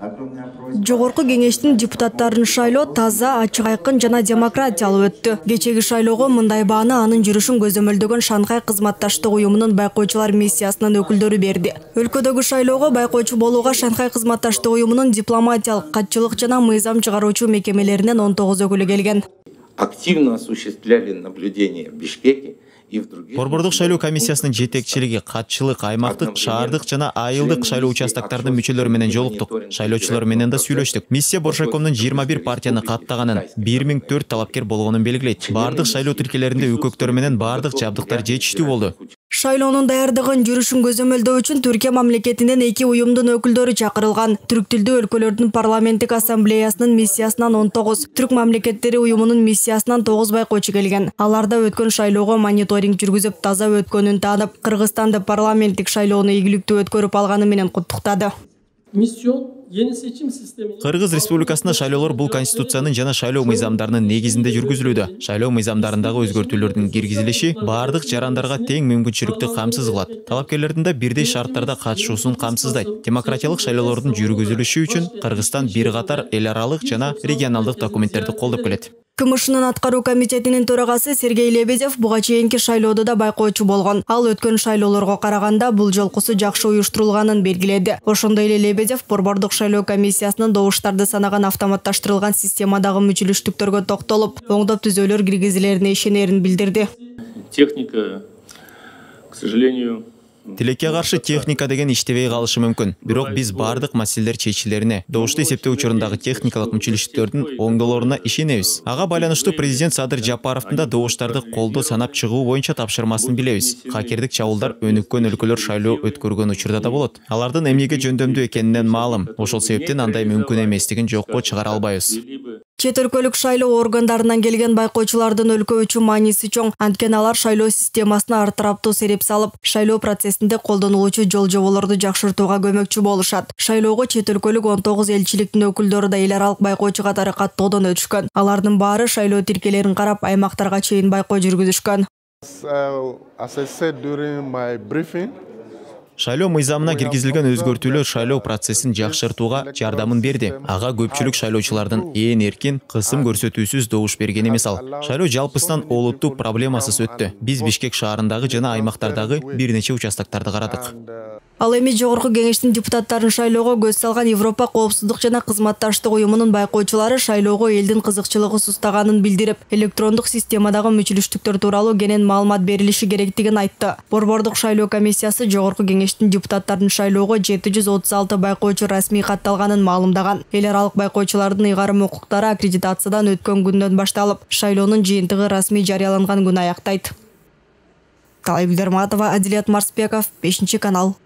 жогорку кеңештин депутаттарын шайлоо таза ачык айкын жана демократиялуу өттү. Кечээги шайлоого мындай бааны анын жүрүшүн көзөмөлдөгөн шанхай кызматташтык уюмунун байкоочулар миссиясынын өкүлдөрү берди. Өлкөдөгү шайлоого байкоочу болууга шанхай кызматташтык уюмунун дипломатиялык катчылык жана мыйзам чыгаруучу мекемелеринен он тогуз өкүлү келген. Активно осуществляли наблюдение в бишкеке борбордук шайлоо комиссиясынын жетекчилиги катчылык аймактык шаардык жана айылдык шайлоо участоктарынын мүчөлөрү менен жолуктук. шайлоочулор менен да сүйлөштүк. миссия боршайкомдун жыйырма бир партияны каттаганын бир миң төрт талапкер болгонун белгилейт. Баардык шайлоо тилкелеринде үкөктөр менен баардык жабдыктар жетиштүү болду. Шайлоонун даярдыгын жүрүшүн көзөмөлдөө үчүн түркия мамлекетинен эки уюмдун өкүлдөрү чакырылган түрк тилдүү өлкөлөрдүн парламенттик ассамблеясынын миссиясынан он тогуз түрк мамлекеттери уюмунун миссиясынан тогуз байкоочу келген. Алар да өткөн шайлоого мониторинг жүргүзүп таза өткөнүн таанып кыргызстанды парламенттик шайлоону ийгиликтүү өткөрүп алганы менен куттуктады кыргыз республикасында шайлоолор бул конституциянын жана шайлоо мыйзамдарынын негизинде жүргүзүлүүдө шайлоо мыйзамдарындагы өзгөртүүлөрдүн киргизилиши баардык жарандарга тең мүмкүнчүлүктү камсыз кылат талапкерлердин да бирдей шарттарда катышуусун камсыздайт демократиялык шайлоолордун жүргүзүлүшү үчүн кыргызстан бир катар эл аралык жана регионалдык документтерди колдоп келет кмшнын аткаруу комитетинин төрагасы сергей лебедев буга чейинки шайлоодо да байкоочу болгон. Ал өткөн шайлоолорго караганда бул жолкусу жакшы уюштурулганын белгиледи. Ошондой эле лебедев борбордук шайлоо комиссиясынын добуштарды санаган автоматташтырылган системадагы мүчүлүштүктөргө токтолуп оңдоп түзөөлөр киргизилерине ишенерин билдирди. Техника к сожалению тилекке каршы техника деген иштебей калышы мүмкүн бирок биз баардык маселелер чечилерине добушту эсептөө учурундагы техникалык мүчүлүштүктөрдүн оңдолоруна ишенебиз. Ага байланыштуу президент садыр жапаровдун да добуштарды колдо санап чыгуу боюнча тапшырмасын билебиз. Хакердик чабуулдар өнүккөн өлкөлөр шайлоо өткөргөн учурда да болот. Алардын эмнеге жөндөмдүү экенинен маалым. Ошол себептен андай мүмкүн эместигин жокко чыгара албайбыз. Чет өлкөлүк шайлоо органдарынан келген байкоочулардын өлкө үчүн мааниси чоң. Анткени алар шайлоо системасына ар тараптуу сереп салып шайлоо процессинде колдонулуучу жол жоболорду жакшыртууга көмөкчү болушат. Шайлоого чет өлкөлүк он тогуз элчиликтин өкүлдөрү да эл аралык байкоочу катары каттоодон өтүшкөн алардын баары шайлоо тилкелерин карап аймактарга чейин байкоо жүргүзүшкөн шайлоо мыйзамына киргизилген өзгөртүүлөр шайлоо процессин жакшыртууга жардамын берди. ага көпчүлүк шайлоочулардын ээн эркин кысым көрсөтүүсүз добуш бергени мисал шайлоо жалпысынан олуттуу проблемасыз өттү. Биз бишкек шаарындагы жана аймактардагы бир нече участоктарды карадык. Ал эми жогорку кеңештин депутаттарын шайлоого көз салган европа коопсуздук жана кызматташтык уюмунун байкоочулары шайлоого элдин кызыкчылыгы сустаганын билдирип электрондук системадагы мүчүлүштүктөр тууралуу кенен маалымат берилиши керектигин айтты. Борбордук шайлоо комиссиясы жогорку кеңештин депутаттарын шайлоого жети жүз отуз алты байкоочу расмий катталганын маалымдаган. Эл аралык байкоочулардын ыйгарым укуктары аккредитациядан өткөн күндөн башталып шайлоонун жыйынтыгы расмий жарыяланган күнү аяктайт. Талай билдерматова адилет марсбеков бешинчи канал